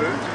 food.